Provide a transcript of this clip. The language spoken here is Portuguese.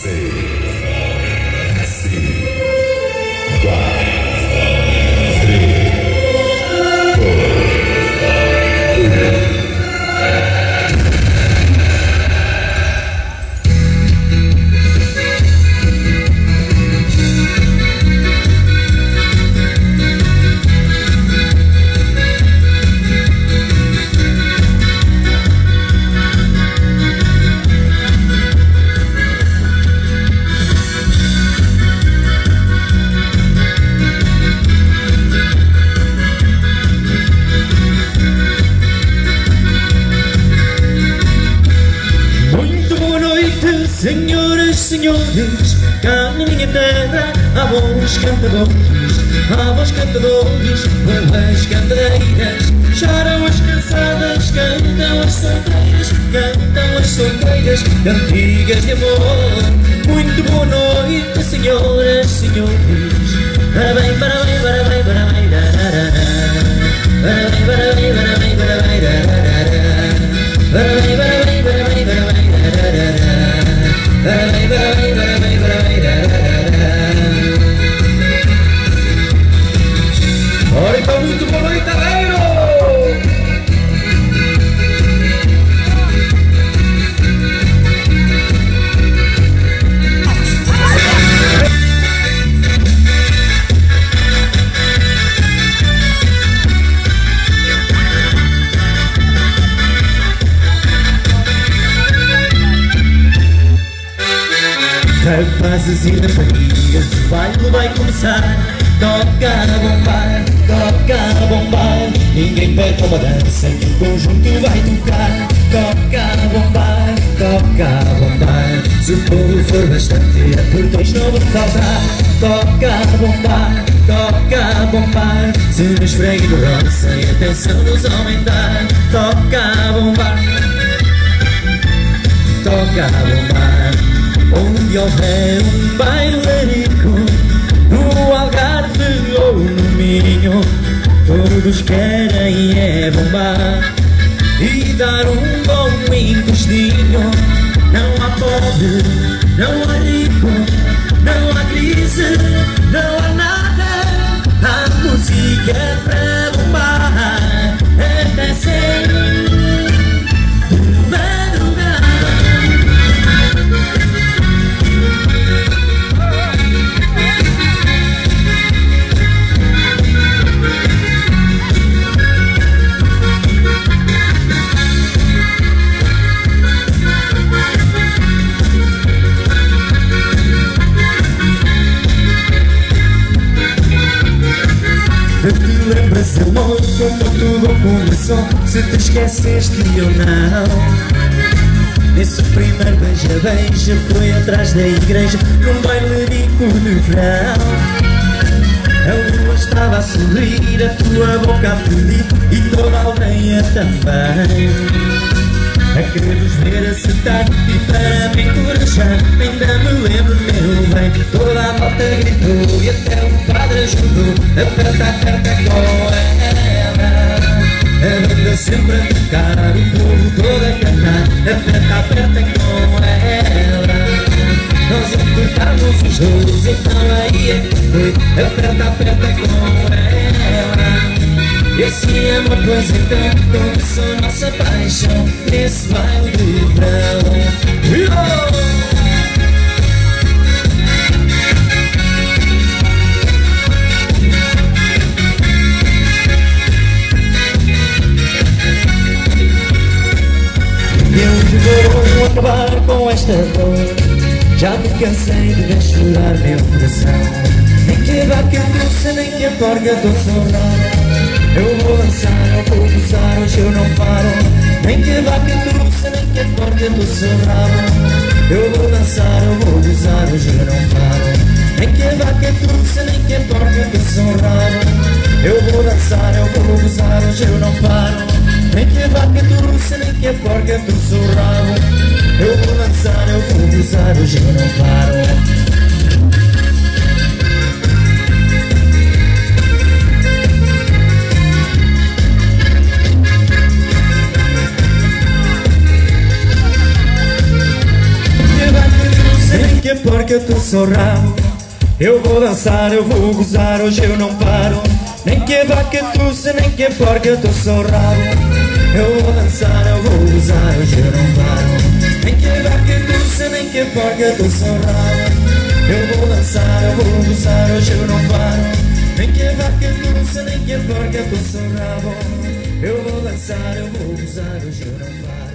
Muito senhoras, senhores Cá minha terra bons cantadores bons cantadores, boas cantadeiras Choram as cansadas, cantam as solteiras Cantam as solteiras, cantigas de amor. Muito boa noite, senhoras, senhores Parabéns, parabéns, parabéns, Rapazes e raparigas, o baile vai começar Toca a bombar, toca a bombar Ninguém perde uma dança que o conjunto vai tocar. Toca a bombar, toca a bombar Se o povo for bastante, a por dois não vão faltar. Toca a bombar, toca a bombar Se nos fregue do roça e a tensão nos aumentar Toca a bombar toca a bombar Onde houver um bailarico No Algarve ou no Minho. Todos querem é bombar. E dar um bom encostinho Não há pobre, não há rico Não há crise, não há nada. A música é para Lembras, amor, como tudo começou Se te esqueceste ou não. Nesse primeiro beija-beija Foi atrás da igreja Num bailarico de verão A lua estava a sorrir A tua boca a pedir E toda a aldeia também a ver acertar e para me encorajar. Ainda me lembro, meu bem Toda a volta gritou e até o padre ajudou Aperta, aperta com ela A banda sempre a tocar, o povo todo a cantar Aperta, aperta com ela Nós apertamos os dois, então aí é que foi. Aperta, aperta com ela e assim é uma coisa então Começou nossa paixão Nesse baile de verão. Eu vou acabar com esta dor Já me cansei de ver chorar meu coração. Nem que a vaca doce, nem que a porca doce Eu vou dançar, eu vou gozar, hoje eu não paro. Nem que a vaca doce, nem que a porca doce Eu vou dançar, eu vou gozar, hoje eu não paro. Nem que a vaca doce, nem que a porca doce Eu vou dançar, eu vou gozar, hoje eu não paro. Nem que a vaca torce, nem que a porca torce o rabo. Eu vou dançar, eu vou gozar, hoje eu não paro Que a vaca torce, nem que a porca trouxe ao rabo Eu vou dançar, eu vou gozar, hoje eu não paro. Nem que a vaca tussa, nem que a porca trouxe ao rabo Eu vou dançar, eu vou gozar, hoje eu não paro. Nem que a vaca tussa, nem que a porca trouxe ao rabo Eu vou dançar, eu vou gozar, hoje eu não paro. Nem que a vaca tussa, nem que a porca trouxe ao rabo Eu vou dançar, eu vou gozar, hoje eu não paro